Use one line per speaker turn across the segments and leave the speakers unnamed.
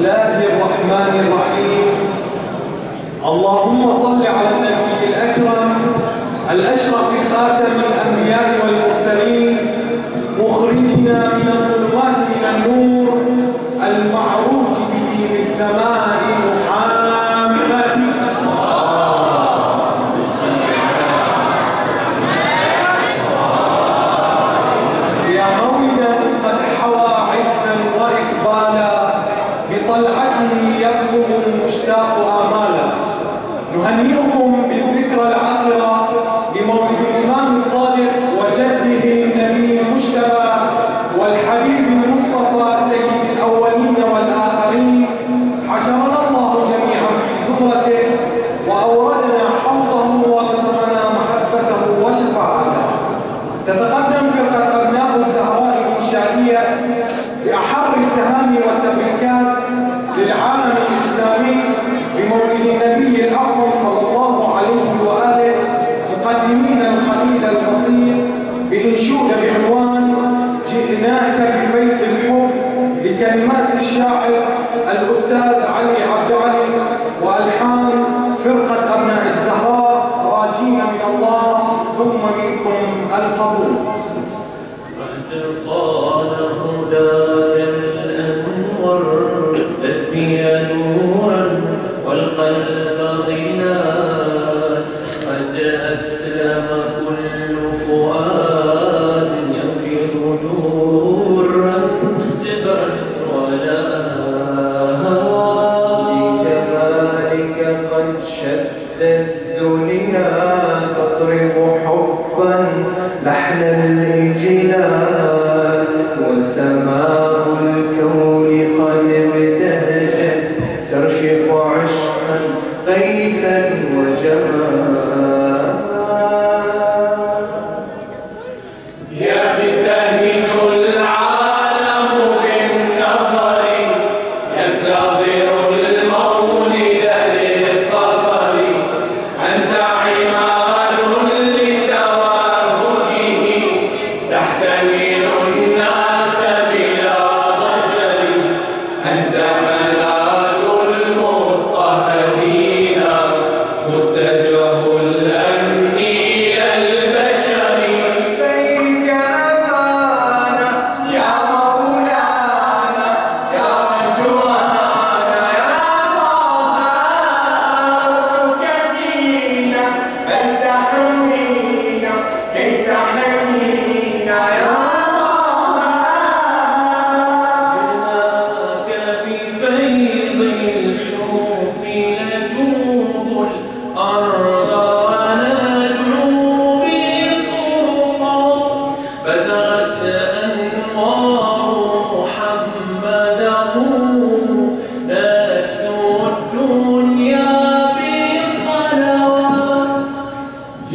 الله الرحمن الرحيم اللهم صل على النبي الأكرم الأشرف خاتم الأنبياء والمرسلين مخرجنا من الظلمات إلى النور المعروج به بالسماء القليل القليل القصير. بإنشوده بعنوان جئناك بفيض الحب لكلمات الشاعر الأستاذ علي عبد علي وألحان فرقة أبناء الزهراء راجين من الله ثم منكم القبول.
ذلك قد
شد الدنيا تطرب حبا لحن الإجلال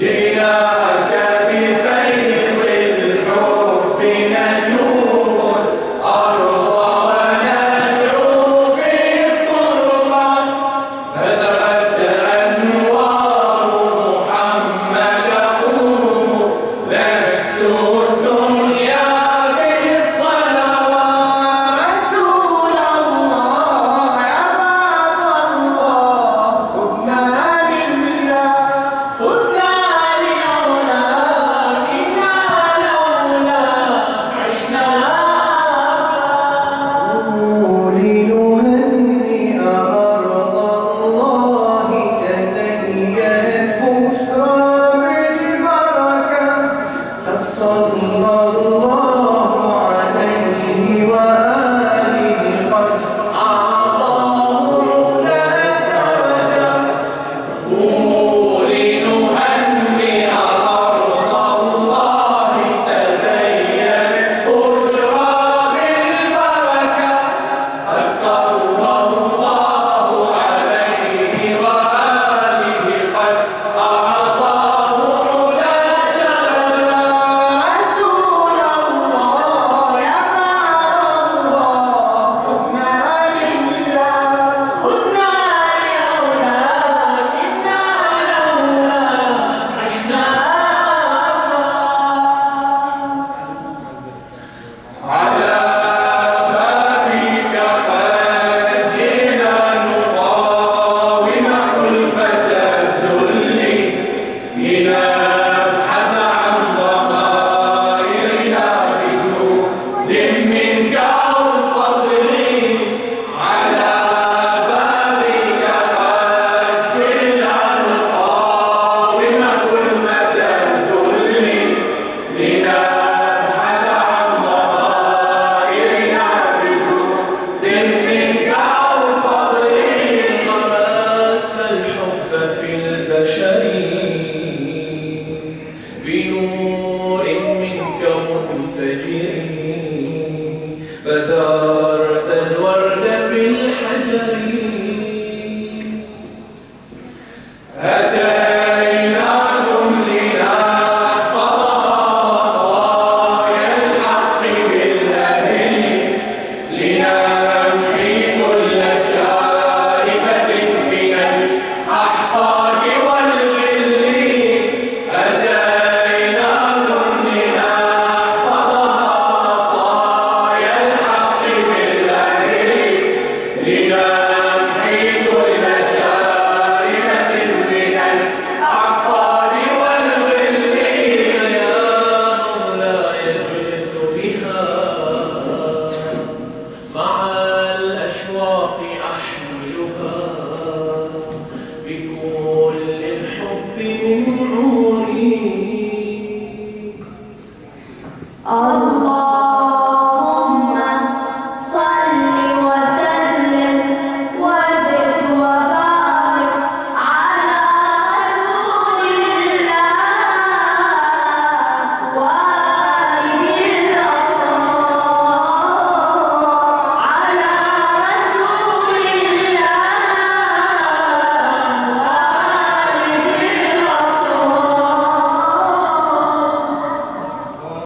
dia.